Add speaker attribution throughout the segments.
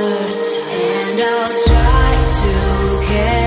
Speaker 1: the sirens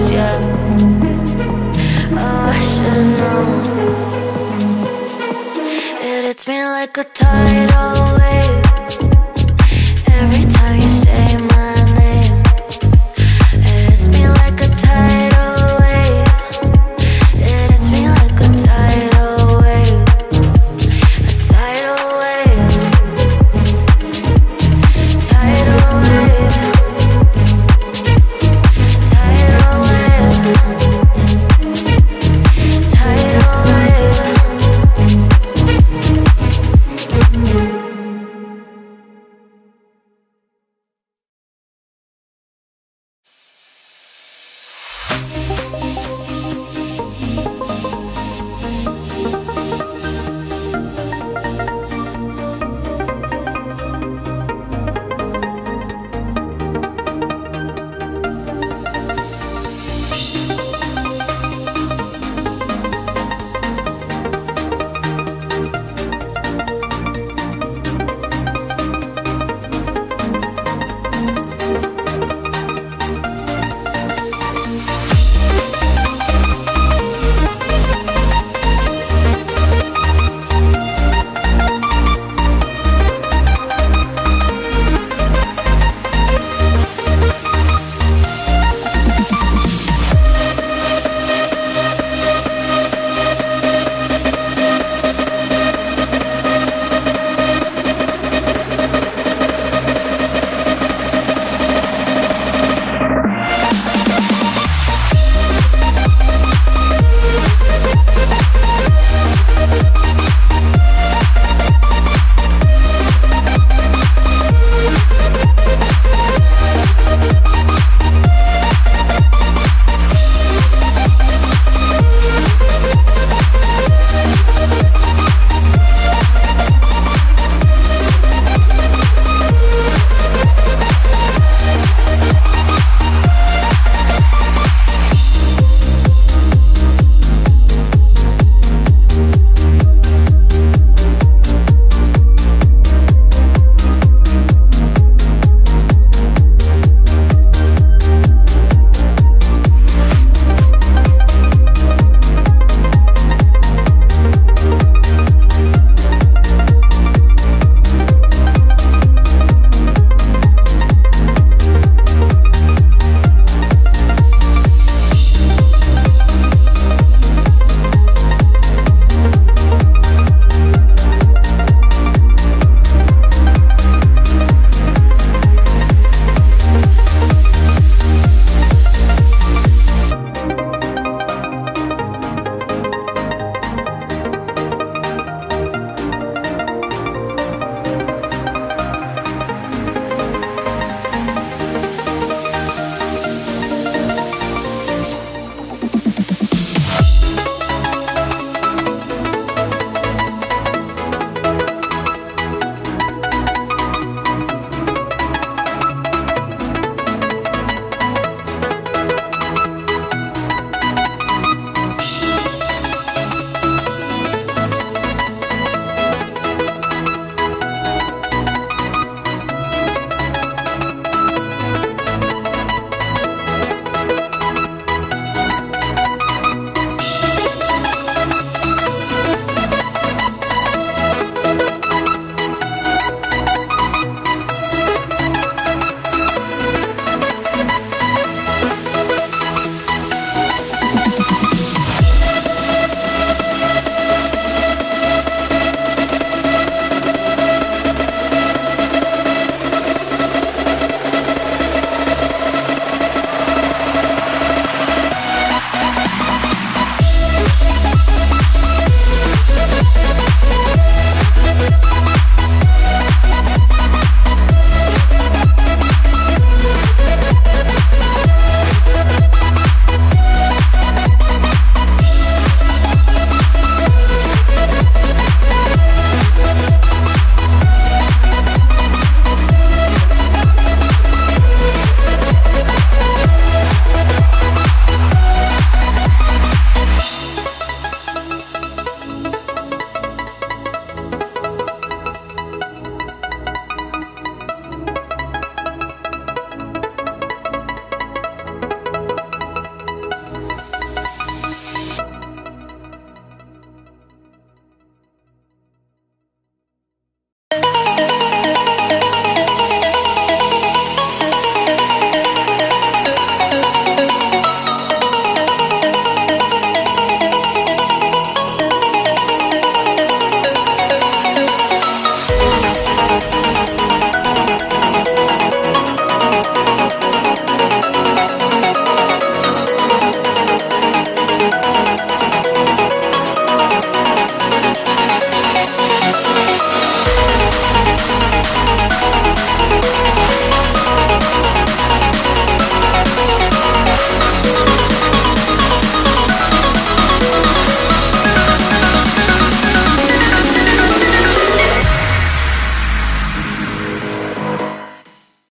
Speaker 1: the yeah. Oh, I should've known It hits me like a tidal wave